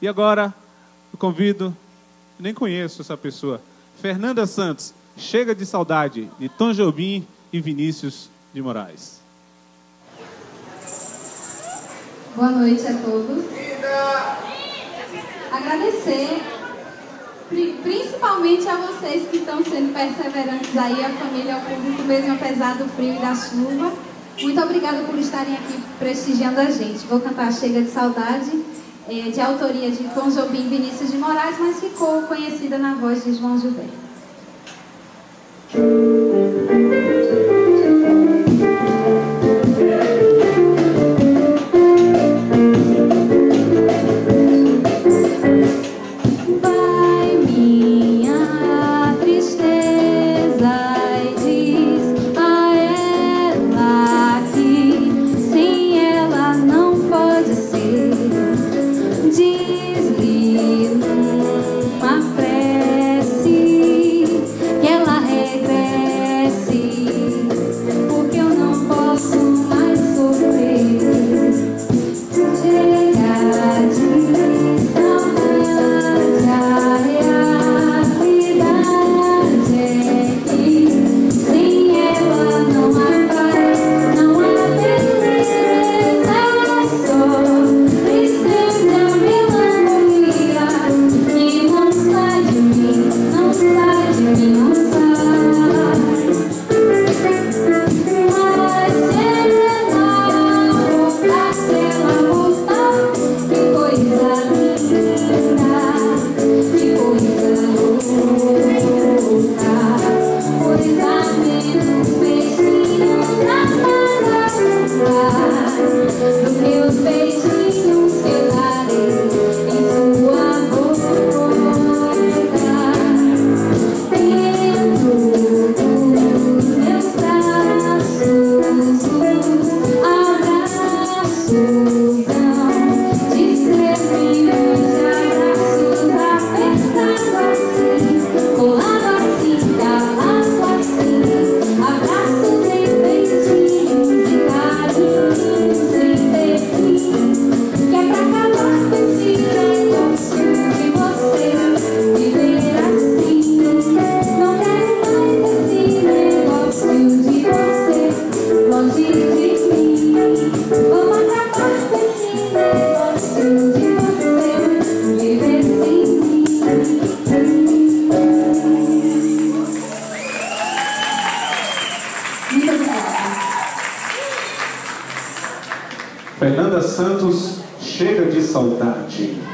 E agora, eu convido, nem conheço essa pessoa, Fernanda Santos, Chega de Saudade, de Tom Jobim e Vinícius de Moraes. Boa noite a todos. Agradecer principalmente a vocês que estão sendo perseverantes aí, a família, o público, mesmo apesar do frio e da chuva. Muito obrigada por estarem aqui prestigiando a gente. Vou cantar Chega de Saudade, é, de autoria de Tom Jobim Vinícius de Moraes, mas ficou conhecida na voz de João Gilberto. Fernanda Santos chega de saudade.